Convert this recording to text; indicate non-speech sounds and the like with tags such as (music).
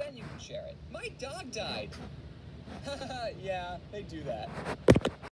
Then you can share it. My dog died. (laughs) yeah, they do that.